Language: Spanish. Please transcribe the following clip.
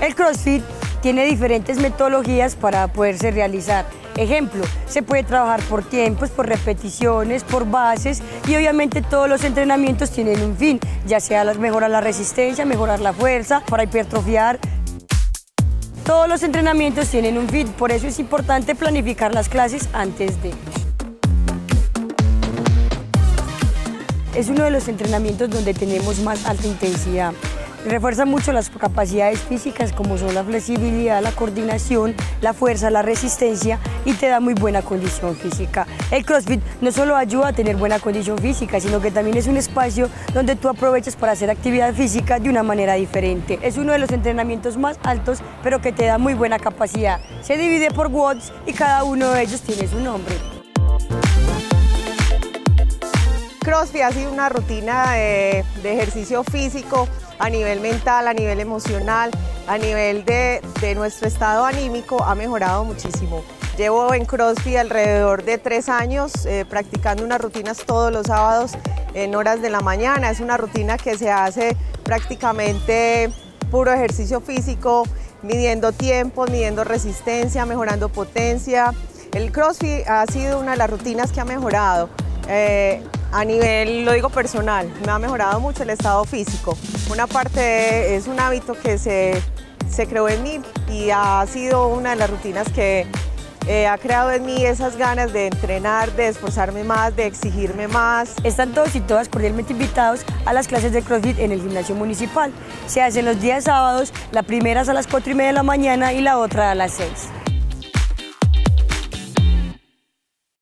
El CrossFit tiene diferentes metodologías para poderse realizar. Ejemplo, se puede trabajar por tiempos, por repeticiones, por bases y obviamente todos los entrenamientos tienen un fin, ya sea mejorar la resistencia, mejorar la fuerza, para hipertrofiar. Todos los entrenamientos tienen un fin, por eso es importante planificar las clases antes de. Es uno de los entrenamientos donde tenemos más alta intensidad. Refuerza mucho las capacidades físicas como son la flexibilidad, la coordinación, la fuerza, la resistencia y te da muy buena condición física. El CrossFit no solo ayuda a tener buena condición física, sino que también es un espacio donde tú aprovechas para hacer actividad física de una manera diferente. Es uno de los entrenamientos más altos, pero que te da muy buena capacidad. Se divide por watts y cada uno de ellos tiene su nombre. CrossFit ha sido una rutina de, de ejercicio físico a nivel mental, a nivel emocional, a nivel de, nuestro estado anímico ha mejorado muchísimo. Llevo en CrossFit alrededor de tres años eh, practicando unas rutinas todos los sábados en horas de la mañana. Es una rutina que se hace prácticamente puro ejercicio físico, midiendo tiempo, midiendo resistencia, mejorando potencia. El CrossFit ha sido una de las rutinas que ha mejorado. Eh, a nivel, lo digo personal, me ha mejorado mucho el estado físico. Una parte es un hábito que se, se creó en mí y ha sido una de las rutinas que eh, ha creado en mí esas ganas de entrenar, de esforzarme más, de exigirme más. Están todos y todas cordialmente invitados a las clases de CrossFit en el gimnasio municipal. Se hacen los días sábados, la primera es a las 4 y media de la mañana y la otra a las 6.